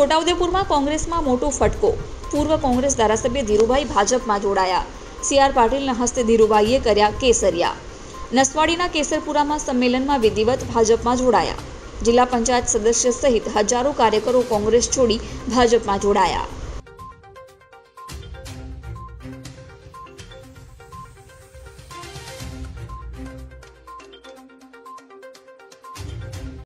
છોટાઉદેપુરમાં કોંગ્રેસમાં મોટો ફટકો પૂર્વ કોંગ્રેસ ધારાસભ્ય ધીરુભાઈ ભાજપમાં જોડાયા સી આર પાટીલના હસ્તે ધીરુભાઈએ કર્યા કેસરિયા નસવાડીના કેસરપુરામાં સંમેલનમાં વિધિવત ભાજપમાં જોડાયા જિલ્લા પંચાયત સદસ્ય સહિત હજારો કાર્યકરો કોંગ્રેસ છોડી ભાજપમાં જોડાયા